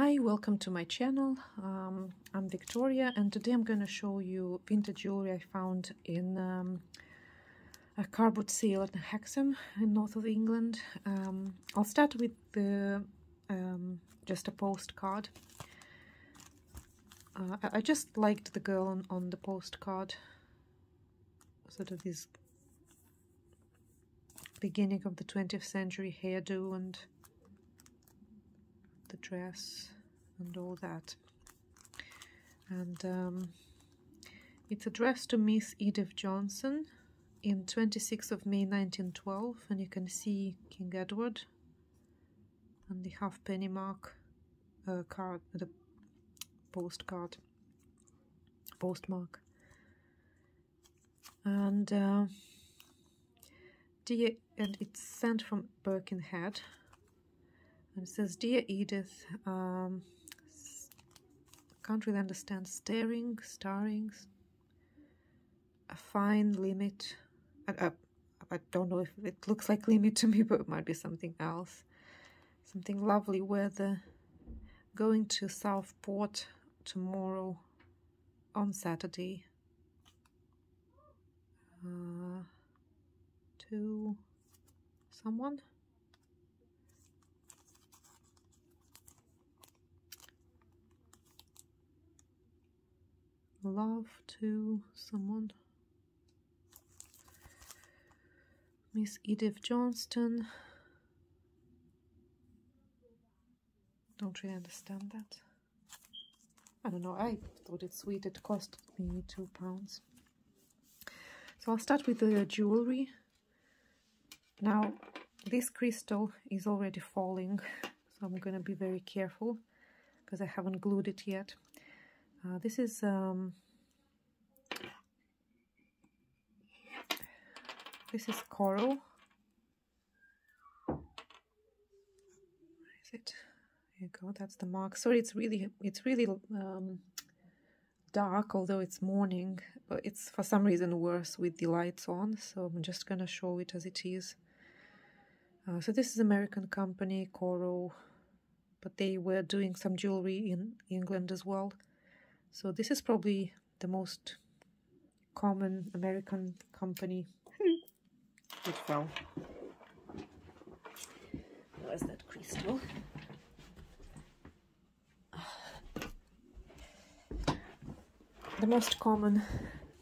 Hi, welcome to my channel. Um, I'm Victoria and today I'm going to show you vintage jewelry I found in um, a car boot sale at Hexham in north of England. Um, I'll start with the um, just a postcard. Uh, I, I, just liked the girl on, on the postcard. Sort of this beginning of the 20th century hairdo and the dress and all that. And um, it's addressed to Miss Edith Johnson in 26th of May 1912 and you can see King Edward and the halfpenny mark uh, card, the postcard, postmark. And uh, dear, and it's sent from Birkenhead and it says, Dear Edith, um, can't really understand staring, starring, a fine limit. I, I, I don't know if it looks like limit to me, but it might be something else. Something lovely weather. Going to Southport tomorrow on Saturday. Uh, to someone. Love to someone. Miss Edith Johnston. Don't really understand that. I don't know, I thought it's sweet. It cost me two pounds. So I'll start with the jewelry. Now, this crystal is already falling, so I'm going to be very careful because I haven't glued it yet. Uh, this is um, this is Coro. Where is it? There you go. That's the mark. Sorry, it's really it's really um, dark, although it's morning. But it's for some reason worse with the lights on. So I'm just gonna show it as it is. Uh, so this is American company Coro, but they were doing some jewelry in England as well. So this is probably the most common American company. it fell. Where's that crystal? The most common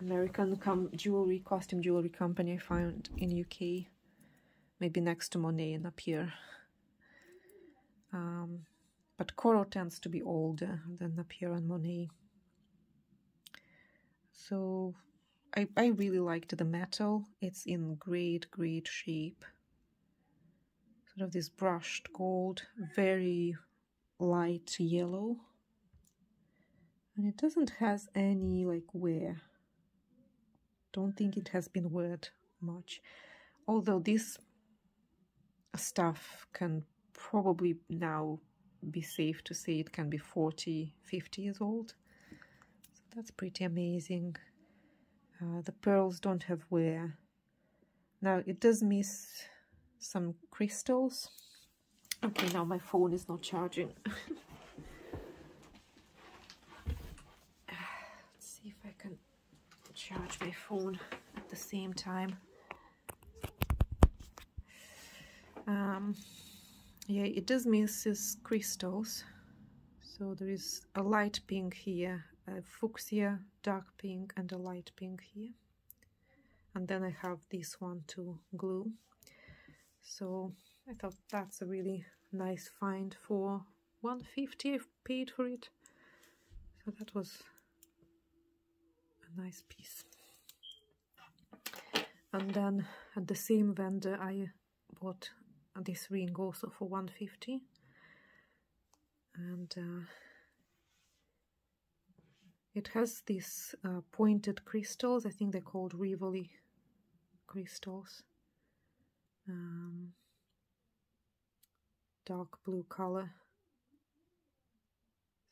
American jewelry, costume jewelry company I found in UK, maybe next to Monet and Napier. Um, but Coro tends to be older than Napier and Monet so I, I really liked the metal. It's in great, great shape. Sort of this brushed gold, very light yellow. And it doesn't has any like wear. Don't think it has been weared much. Although this stuff can probably now be safe to say it can be 40, 50 years old. That's pretty amazing. Uh, the pearls don't have wear. Now, it does miss some crystals. Okay, now my phone is not charging. Let's see if I can charge my phone at the same time. Um, yeah, it does miss these crystals. So there is a light pink here a fuchsia, dark pink and a light pink here. And then I have this one to glue. So I thought that's a really nice find for 150 I paid for it. So that was a nice piece. And then at the same vendor I bought this ring also for 150 and uh, it has these uh, pointed crystals. I think they're called Rivoli crystals. Um, dark blue color.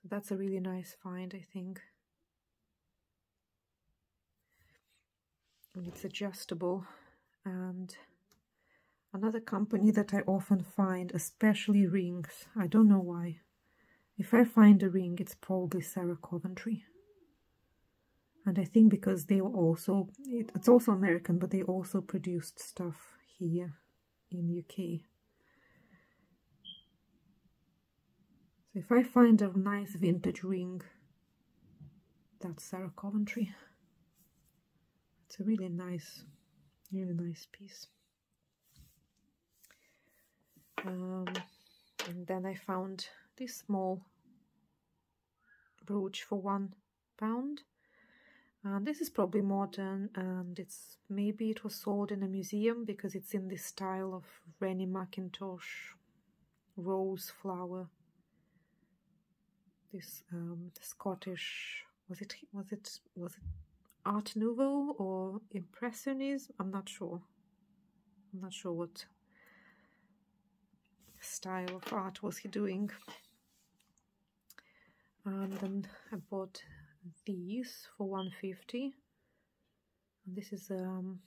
So that's a really nice find, I think. And it's adjustable. And another company that I often find, especially rings, I don't know why, If I find a ring, it's probably Sarah Coventry. And I think because they were also, it, it's also American, but they also produced stuff here in UK. So if I find a nice vintage ring, that's Sarah Coventry. It's a really nice, really nice piece. Um, and then I found this small brooch for one pound. And this is probably modern and it's maybe it was sold in a museum because it's in the style of Rennie Mackintosh rose flower. This um, Scottish was it was it was it Art Nouveau or Impressionism? I'm not sure. I'm not sure what style of art was he doing. And then I bought these for 150 and this is a um,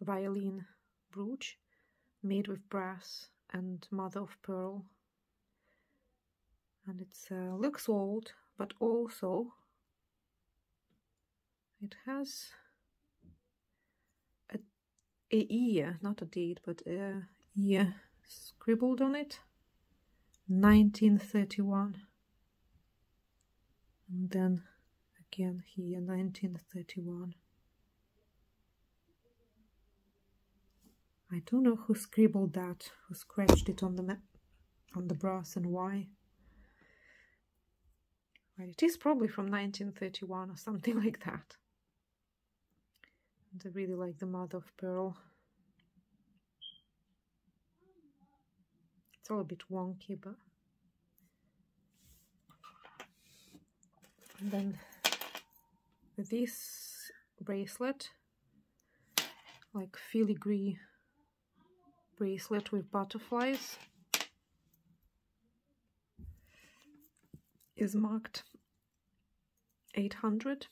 violin brooch made with brass and mother of pearl. And it uh, looks old but also it has a, a year not a date but a year scribbled on it. 1931 and then again here 1931 I don't know who scribbled that who scratched it on the map on the brass and why. Well, it is probably from 1931 or something like that. And I really like the mother of pearl. It's all a bit wonky but and then this bracelet like filigree bracelet with butterflies is marked 800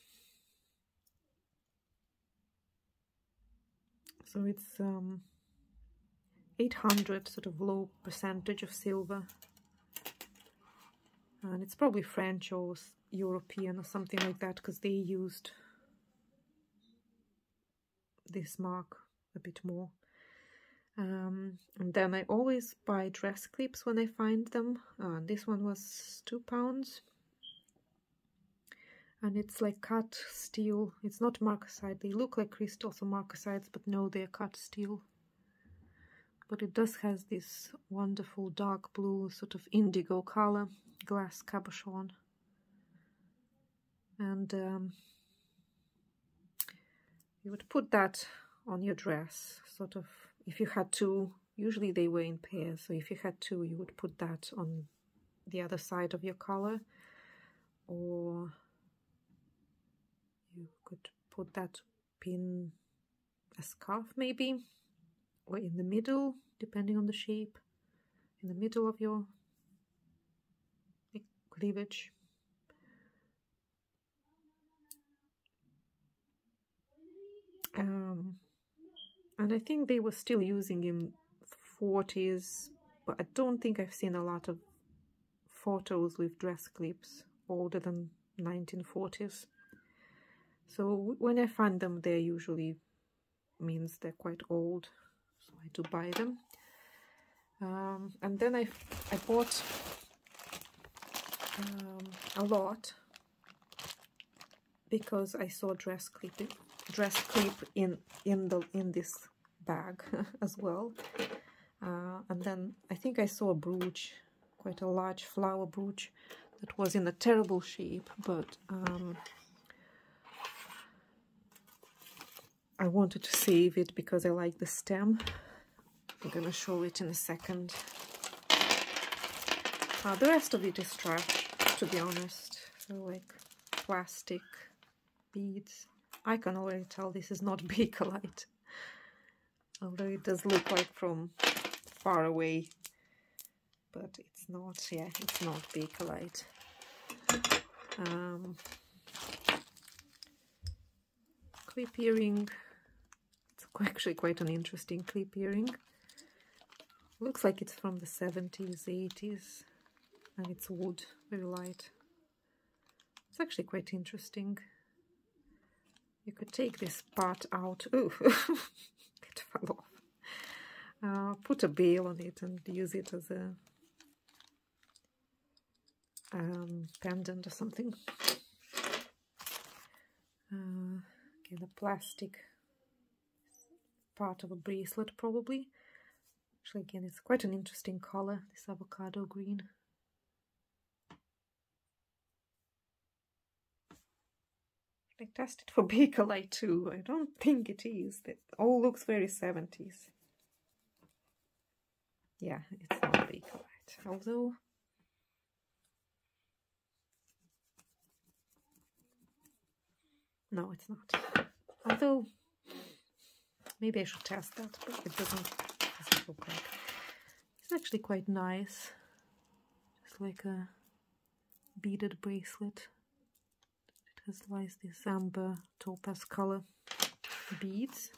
so it's um, 800 sort of low percentage of silver and it's probably French or European or something like that because they used this mark a bit more. Um, and then I always buy dress clips when I find them. Uh, this one was two pounds. And it's like cut steel. It's not marcasite. They look like crystals or marcasites, but no, they're cut steel. But it does has this wonderful dark blue, sort of indigo color, glass cabochon. And um, you would put that on your dress sort of if you had two usually they were in pairs so if you had two you would put that on the other side of your collar. Or you could put that pin a scarf maybe or in the middle depending on the shape in the middle of your cleavage Um, and I think they were still using in 40s, but I don't think I've seen a lot of photos with dress clips older than 1940s. So when I find them, they usually means they're quite old, I do buy them. Um, and then I, I bought um, a lot because I saw dress clipping dress clip in in the in this bag as well uh, and then I think I saw a brooch quite a large flower brooch that was in a terrible shape but um, I wanted to save it because I like the stem I'm gonna show it in a second uh, the rest of it is trash to be honest like plastic beads I can already tell this is not Bakelite. Although it does look like from far away. But it's not, yeah, it's not Bakelite. Um, clip earring. It's actually quite an interesting clip earring. Looks like it's from the 70s, 80s. and it's wood, very light. It's actually quite interesting. You could take this part out. Oh, it fell off. Uh, put a bail on it and use it as a um, pendant or something. Uh, again, a plastic part of a bracelet probably. Actually, again, it's quite an interesting color, this avocado green. I test it for Bakelite too. I don't think it is. It all looks very 70s. Yeah, it's not Bakelite. Although... No, it's not. Although, maybe I should test that, but it doesn't, doesn't look like. It's actually quite nice. Just like a beaded bracelet. It has like this amber topaz color beads.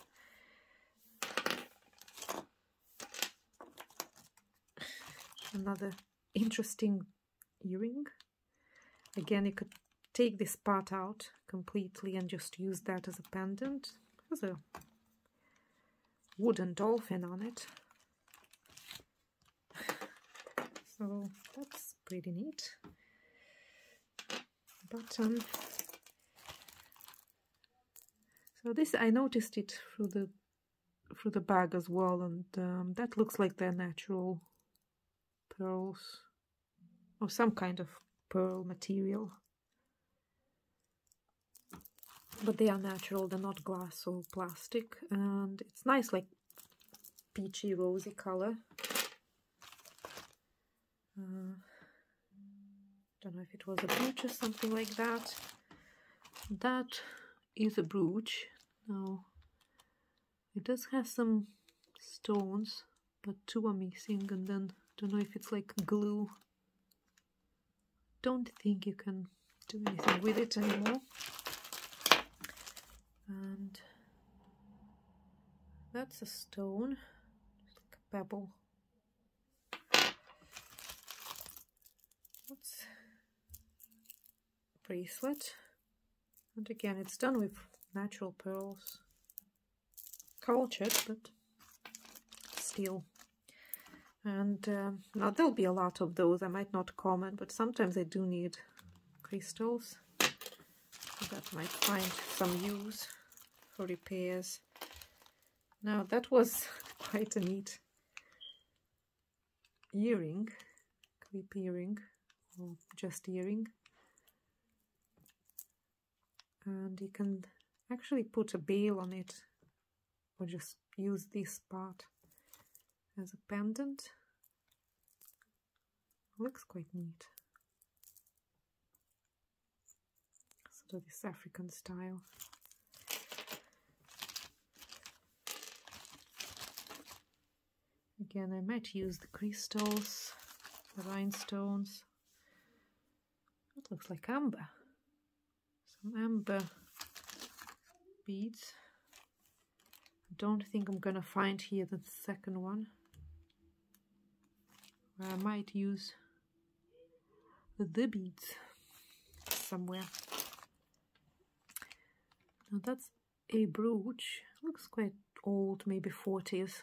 Another interesting earring. Again, you could take this part out completely and just use that as a pendant. It has a wooden dolphin on it. So that's pretty neat. But um, so this I noticed it through the through the bag as well, and um, that looks like they're natural pearls or some kind of pearl material. But they are natural, they're not glass or plastic, and it's nice, like peachy rosy color. Uh, don't know if it was a brooch or something like that. That is a brooch. Now, it does have some stones, but two are missing, and then don't know if it's like glue. Don't think you can do anything with it anymore and that's a stone, like a pebble. That's a bracelet, and again it's done with natural pearls, cultured, but still. And um, now there'll be a lot of those. I might not comment, but sometimes I do need crystals that might find some use for repairs. Now that was quite a neat earring, clip earring, or just earring. And you can actually put a bail on it or just use this part as a pendant. Looks quite neat. Sort of this African style. Again, I might use the crystals, the rhinestones. That looks like amber. Some amber beads. I don't think I'm gonna find here the second one. I might use the beads somewhere. Now that's a brooch. Looks quite old, maybe 40s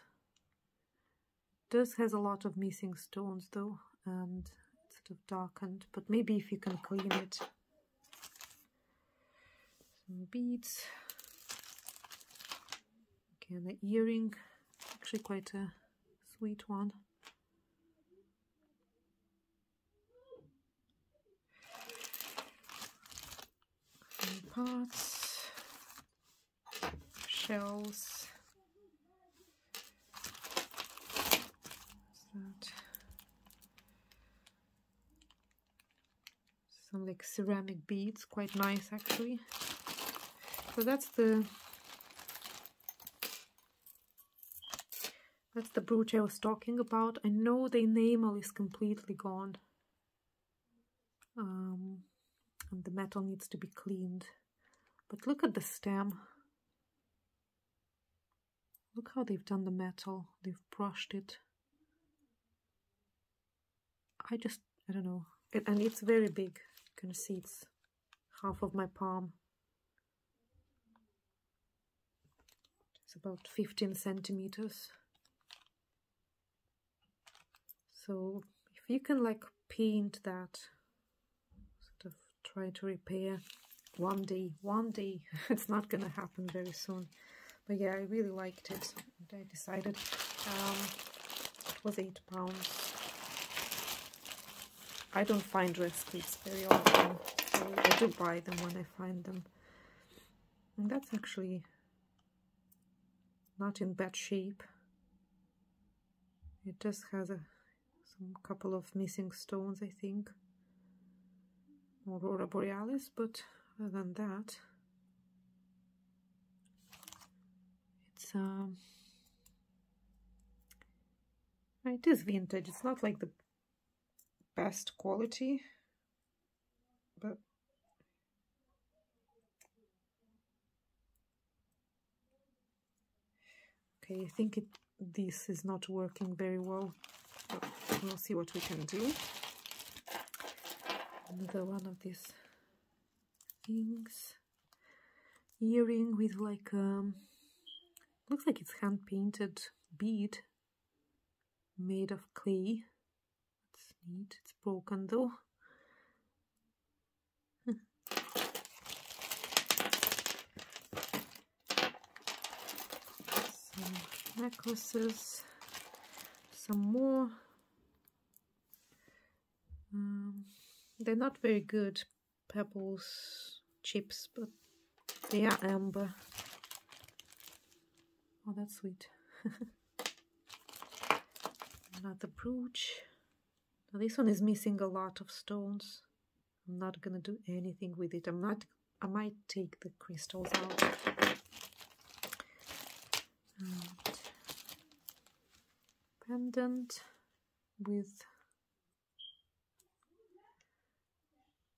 does has a lot of missing stones though and it's sort of darkened but maybe if you can clean it. Some beads. Again the earring actually quite a sweet one. Parts. Shells that? Some like ceramic beads, quite nice actually. So that's the that's the brooch I was talking about. I know the enamel is completely gone. Um, and the metal needs to be cleaned. But look at the stem. Look how they've done the metal. They've brushed it. I just I don't know. It, and it's very big. Can see it's half of my palm. It's about 15 centimeters. So if you can like paint that, sort of try to repair one day, one day, it's not gonna happen very soon. But yeah, I really liked it. I decided um, it was eight pounds. I don't find recipes very often, so I do buy them when I find them. And that's actually not in bad shape. It just has a some couple of missing stones, I think. Aurora Borealis, but other than that, it's um, it is vintage. It's not like the best quality, but okay, I think it this is not working very well. But we'll see what we can do. Another one of these things. Earring with like um looks like it's hand painted bead made of clay. Neat. It's broken though. some necklaces, some more. Um, they're not very good pebbles, chips, but they are amber. Oh, that's sweet. Another brooch. Now this one is missing a lot of stones. I'm not gonna do anything with it. I'm not. I might take the crystals out. And pendant with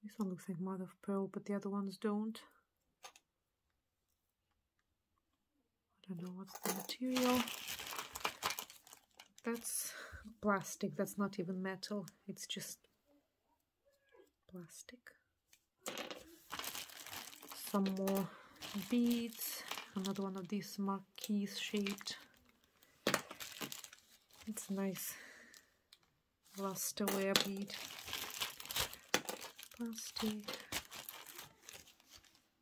this one looks like mother of pearl, but the other ones don't. I don't know what's the material. That's plastic, that's not even metal, it's just plastic. Some more beads, another one of these marquise shaped. It's nice lusterware bead. Plastic.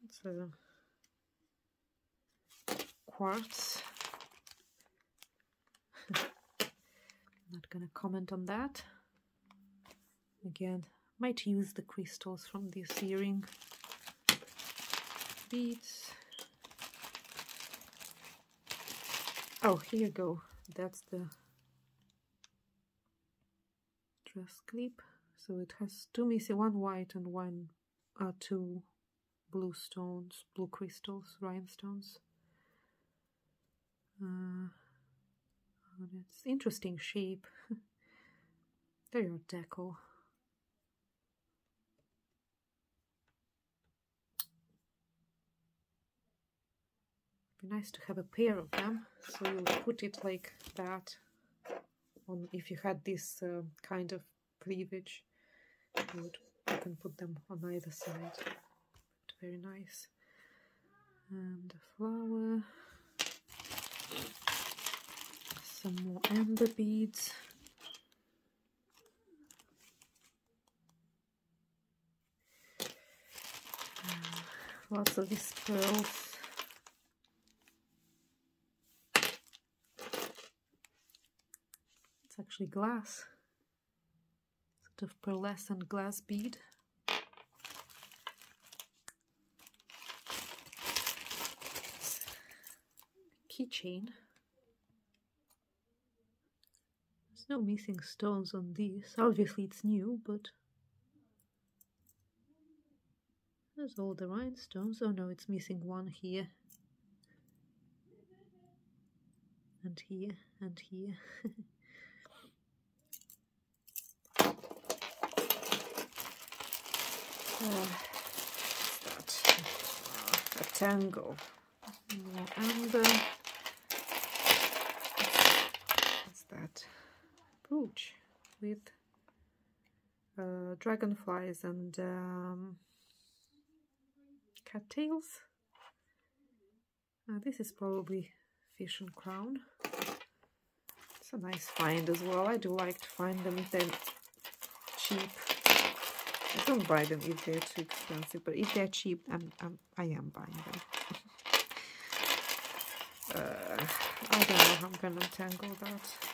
It's a quartz. Not gonna comment on that. Again, might use the crystals from this earring. Beads. Oh, here you go. That's the dress clip. So it has two missing, one white and one, uh, two blue stones, blue crystals, rhinestones. Uh, it's interesting shape. Very art deco. Be nice to have a pair of them. So you put it like that on if you had this uh, kind of cleavage. You, would, you can put them on either side. Very nice. And a flower some more amber beads. Uh, lots of these pearls. It's actually glass. Sort of pearlescent glass bead. Keychain. There's no missing stones on this. Obviously it's new, but... There's all the rhinestones. Oh no, it's missing one here. And here, and here. Ah, that? a tango. More amber. What's that? Brooch with uh, dragonflies and um, cattails. Uh, this is probably fish and crown. It's a nice find as well. I do like to find them if they're cheap. I don't buy them if they're too expensive, but if they're cheap, I'm, I'm I am buying them. uh, I don't know how I'm gonna untangle that.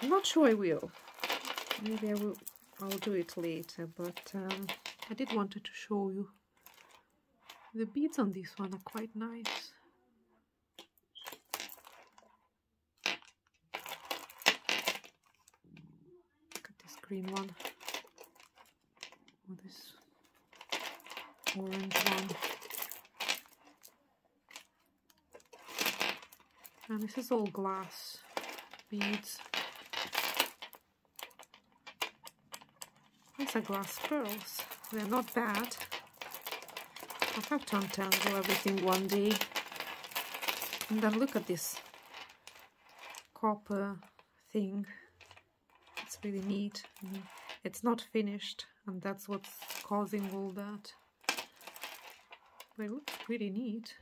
I'm not sure I will. Maybe I will. I'll do it later, but um, I did wanted to show you. The beads on this one are quite nice. Look at this green one. Or this orange one. And this is all glass beads. Glass pearls. They're not bad. I'll have to untangle everything one day. And then look at this copper thing. It's really neat. It's not finished, and that's what's causing all that. It looks pretty neat.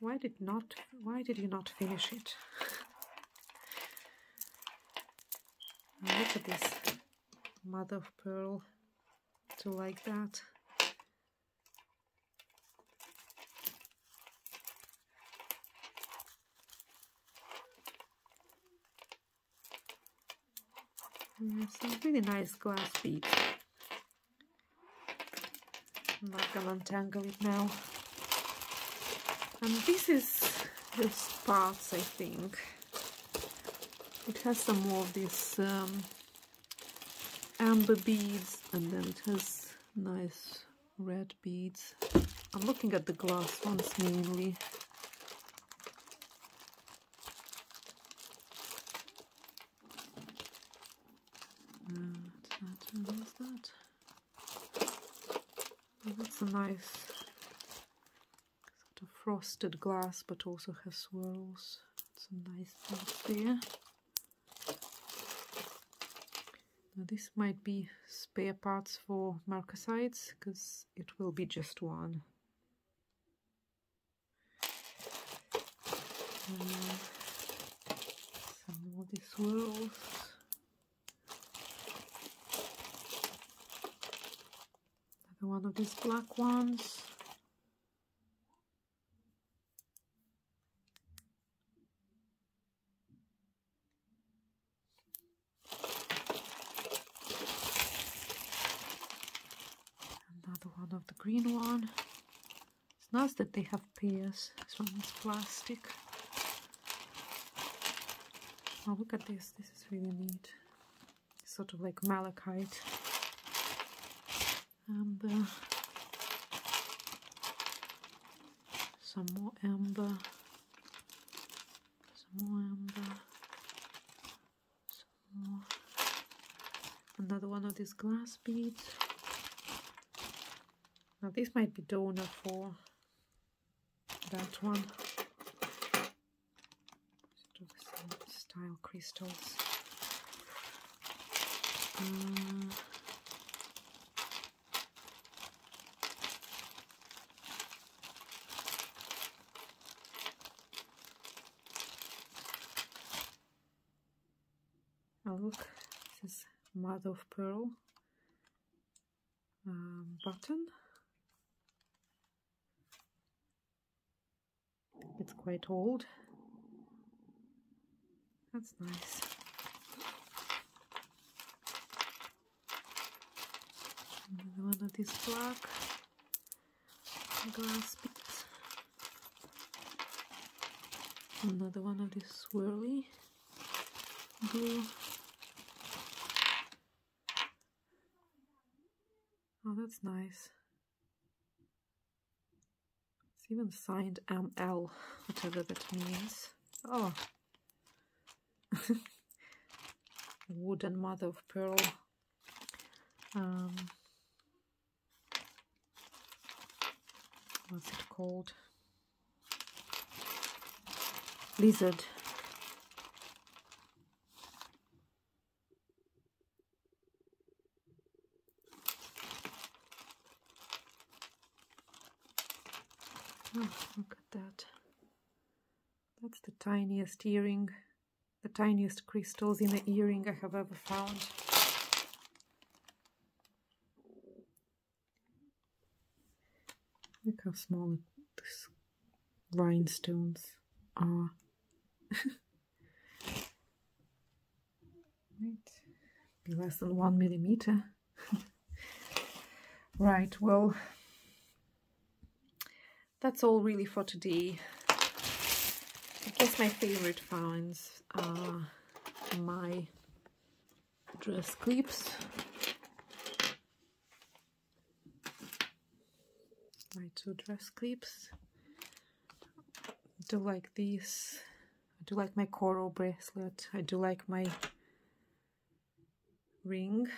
Why did not? Why did you not finish it? look at this mother of pearl to like that. Mm, Some really nice glass bead. I'm not gonna untangle it now. And this is the spots I think it has some more of these um, amber beads and then it has nice red beads. I'm looking at the glass ones mainly. what is that? That's a nice sort of frosted glass but also has swirls. Some nice thing there. Now this might be spare parts for marcasites because it will be just one. Uh, some more these swirls. Another one of these black ones. Green one. It's nice that they have pairs. This one is plastic. Oh, look at this. This is really neat. It's sort of like malachite. Amber. Some more amber. Some more amber. Some more. Another one of these glass beads. Now this might be donor for that one. Style crystals. Oh look, this is mother of pearl um, button. It's quite old. That's nice. Another one of these black glass bits. Another one of these swirly blue. Oh, that's nice even signed ML, whatever that means. Oh, wooden mother of pearl. Um, what's it called? Lizard. Oh, look at that. That's the tiniest earring, the tiniest crystals in an earring I have ever found. Look how small these rhinestones are. right, be less than one millimeter. right, well, that's all really for today. I guess my favorite finds are my dress clips. My two dress clips. I do like these. I do like my Coro bracelet. I do like my ring.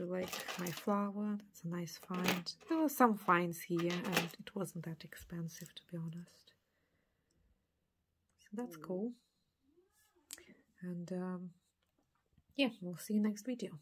Like my flower. That's a nice find. There were some finds here and it wasn't that expensive to be honest. So that's cool. And um, yeah, we'll see you next video.